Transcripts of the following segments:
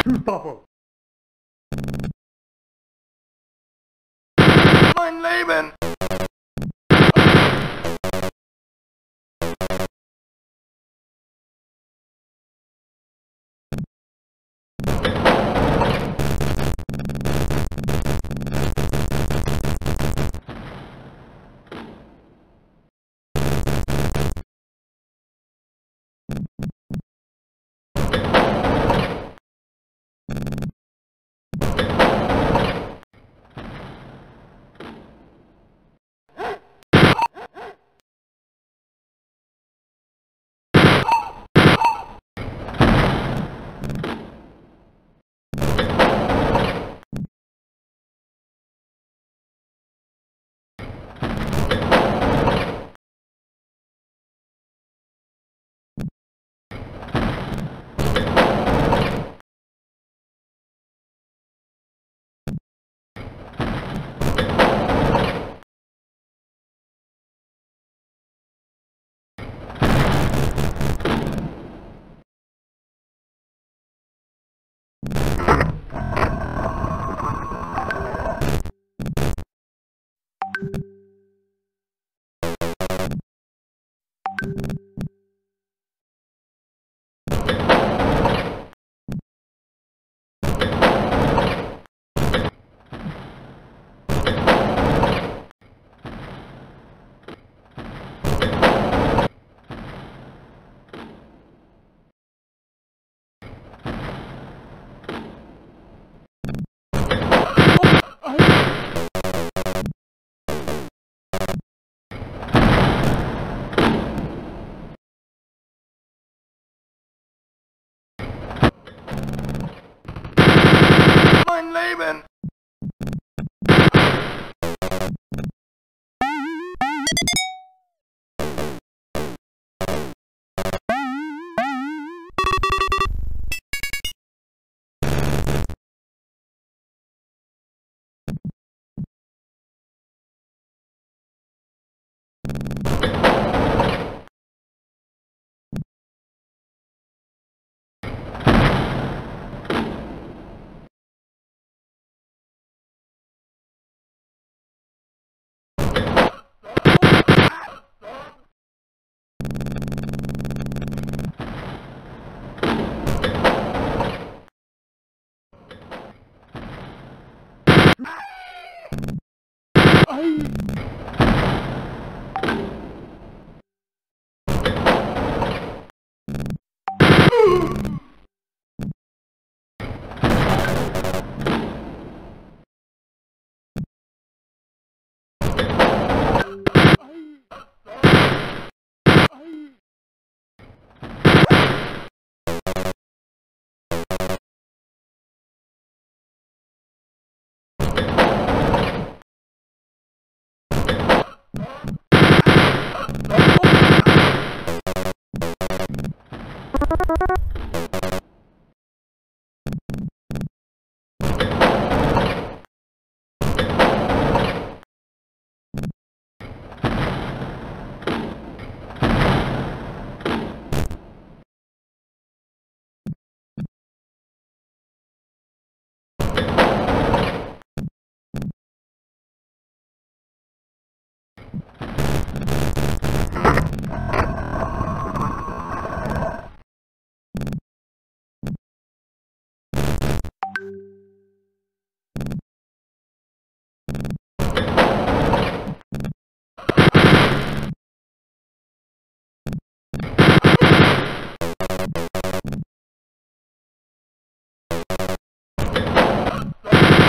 Papa. Mein Leben!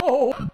Oh.